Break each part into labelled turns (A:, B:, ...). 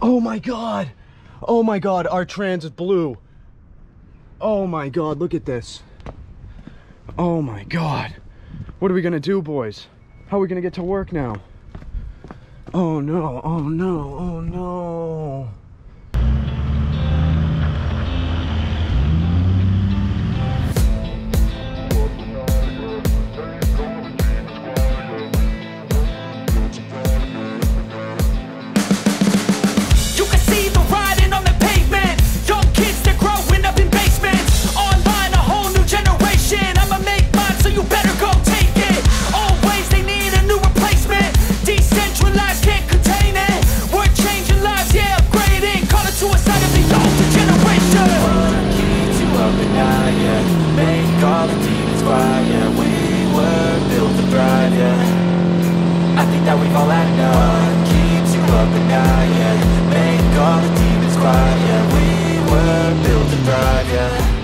A: Oh my god. Oh my god, our transit blue. Oh my god, look at this. Oh my god. What are we gonna do, boys? How are we gonna get to work now? Oh no, oh no, oh no.
B: I think that we've all had enough What keeps you up at night, yeah Make all the demons quiet, yeah We were built to thrive, yeah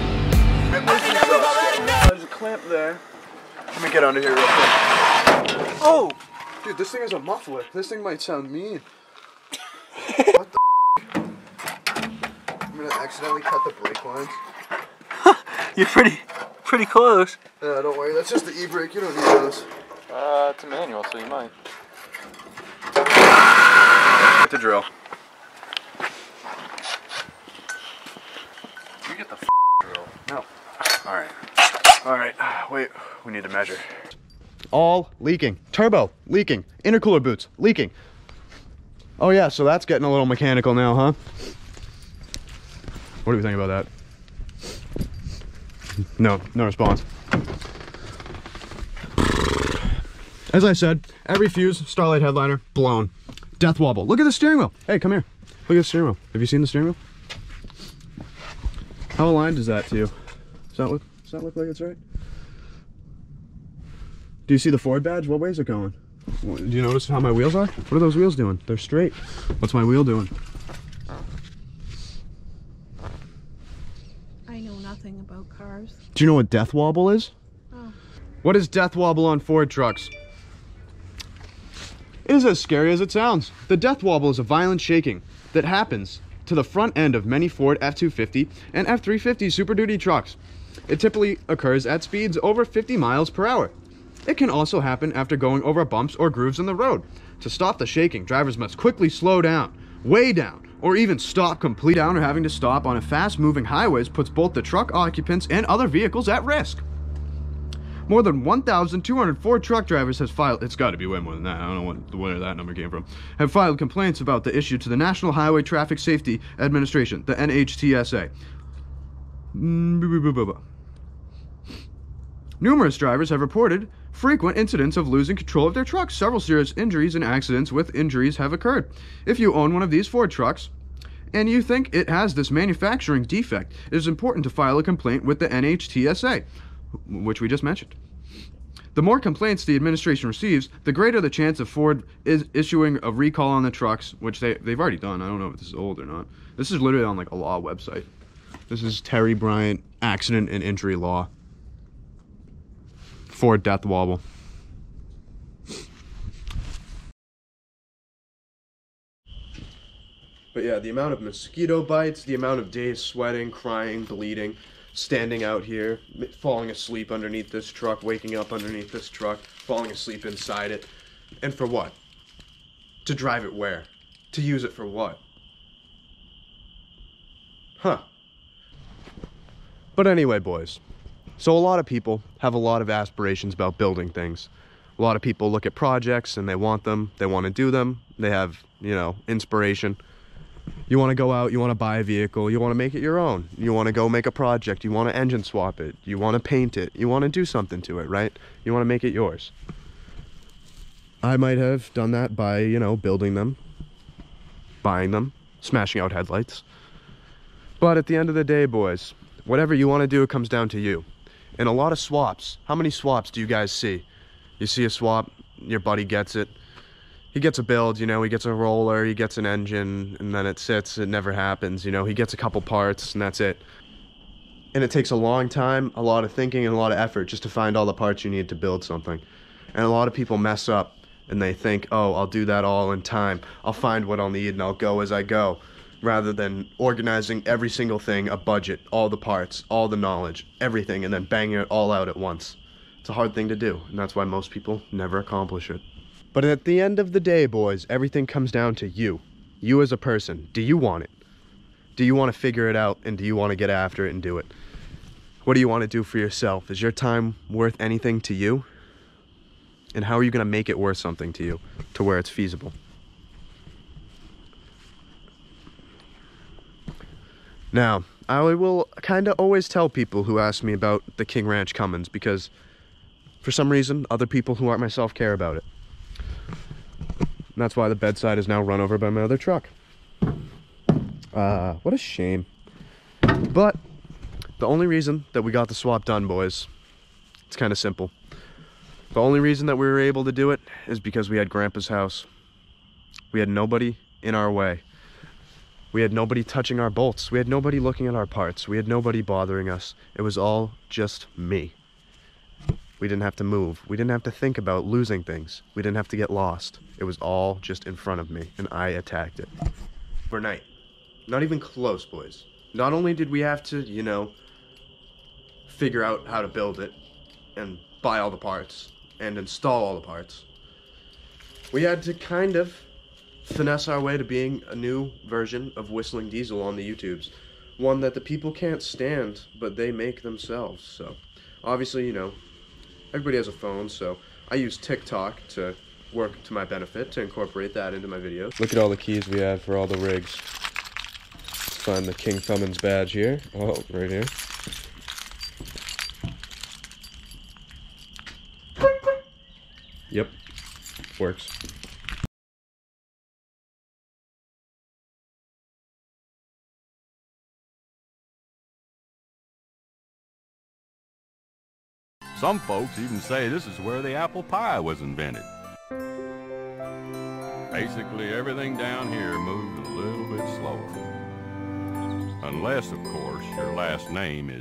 C: I think that we've all had enough.
A: There's a clamp there. Let me get under here real quick. Oh! Dude, this thing is a muffler. This thing might sound mean. what the I'm gonna accidentally cut the brake lines.
D: You're pretty, pretty close.
A: Yeah, don't worry, that's just the e-brake. You don't need those.
D: Uh, it's a manual, so you might.
A: The drill. You get the f- drill. No. Alright. Alright. Wait, we need to measure. All leaking. Turbo leaking. Intercooler boots leaking. Oh yeah, so that's getting a little mechanical now, huh? What do we think about that? No, no response. As I said, every fuse, Starlight headliner, blown. Death wobble. Look at the steering wheel. Hey, come here. Look at the steering wheel. Have you seen the steering wheel? How aligned is that to you? Does that look, does that look like it's right? Do you see the Ford badge? What way is it going? Do you notice how my wheels are? What are those wheels doing? They're straight. What's my wheel doing?
E: I know nothing about cars.
A: Do you know what death wobble is?
E: Oh.
A: What is death wobble on Ford trucks? It is as scary as it sounds. The death wobble is a violent shaking that happens to the front end of many Ford F-250 and F-350 Super Duty trucks. It typically occurs at speeds over 50 miles per hour. It can also happen after going over bumps or grooves in the road. To stop the shaking, drivers must quickly slow down, way down, or even stop completely. down or having to stop on a fast-moving highways puts both the truck occupants and other vehicles at risk. More than 1,204 truck drivers has filed. It's got to be way more than that. I don't know what, where that number came from. Have filed complaints about the issue to the National Highway Traffic Safety Administration, the NHTSA. Numerous drivers have reported frequent incidents of losing control of their trucks. Several serious injuries and accidents with injuries have occurred. If you own one of these Ford trucks, and you think it has this manufacturing defect, it is important to file a complaint with the NHTSA, which we just mentioned. The more complaints the administration receives, the greater the chance of Ford is issuing a recall on the trucks, which they, they've already done. I don't know if this is old or not. This is literally on like a law website. This is Terry Bryant Accident and Injury Law. Ford Death Wobble. But yeah, the amount of mosquito bites, the amount of days sweating, crying, bleeding, standing out here, falling asleep underneath this truck, waking up underneath this truck, falling asleep inside it. And for what? To drive it where? To use it for what? Huh. But anyway, boys. So a lot of people have a lot of aspirations about building things. A lot of people look at projects and they want them, they want to do them, they have, you know, inspiration. You want to go out, you want to buy a vehicle, you want to make it your own. You want to go make a project, you want to engine swap it, you want to paint it, you want to do something to it, right? You want to make it yours. I might have done that by, you know, building them, buying them, smashing out headlights. But at the end of the day, boys, whatever you want to do, it comes down to you. And a lot of swaps. How many swaps do you guys see? You see a swap, your buddy gets it. He gets a build, you know, he gets a roller, he gets an engine, and then it sits, it never happens, you know, he gets a couple parts, and that's it. And it takes a long time, a lot of thinking, and a lot of effort just to find all the parts you need to build something. And a lot of people mess up and they think, oh, I'll do that all in time. I'll find what I'll need and I'll go as I go. Rather than organizing every single thing, a budget, all the parts, all the knowledge, everything, and then banging it all out at once. It's a hard thing to do, and that's why most people never accomplish it. But at the end of the day, boys, everything comes down to you. You as a person. Do you want it? Do you want to figure it out and do you want to get after it and do it? What do you want to do for yourself? Is your time worth anything to you? And how are you going to make it worth something to you to where it's feasible? Now, I will kind of always tell people who ask me about the King Ranch Cummins because for some reason, other people who aren't myself care about it. And that's why the bedside is now run over by my other truck. Uh, what a shame. But the only reason that we got the swap done, boys, it's kind of simple. The only reason that we were able to do it is because we had Grandpa's house. We had nobody in our way. We had nobody touching our bolts. We had nobody looking at our parts. We had nobody bothering us. It was all just me. We didn't have to move. We didn't have to think about losing things. We didn't have to get lost. It was all just in front of me, and I attacked it. Overnight. Not even close, boys. Not only did we have to, you know, figure out how to build it and buy all the parts and install all the parts, we had to kind of finesse our way to being a new version of Whistling Diesel on the YouTubes. One that the people can't stand, but they make themselves. So, obviously, you know, everybody has a phone, so I use TikTok to work to my benefit to incorporate that into my videos. Look at all the keys we have for all the rigs. Let's find the King Cummins badge here. Oh, right here. Yep, works.
F: Some folks even say this is where the apple pie was invented. Basically, everything down here moves a little bit slower. Unless, of course, your last name is.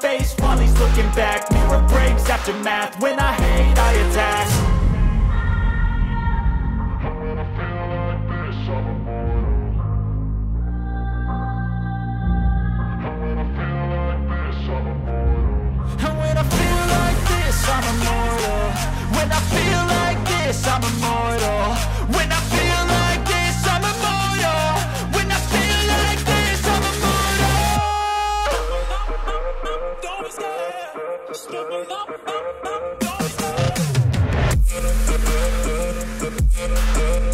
C: face. While he's looking back Mirror breaks after math, when I hate I attack